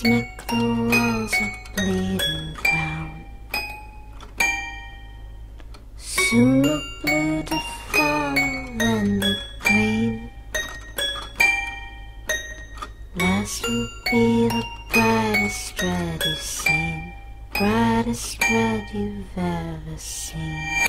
Smack the walls of bleeding brown. Soon the blue to follow and the green. Last will be the brightest red you've seen, brightest red you've ever seen.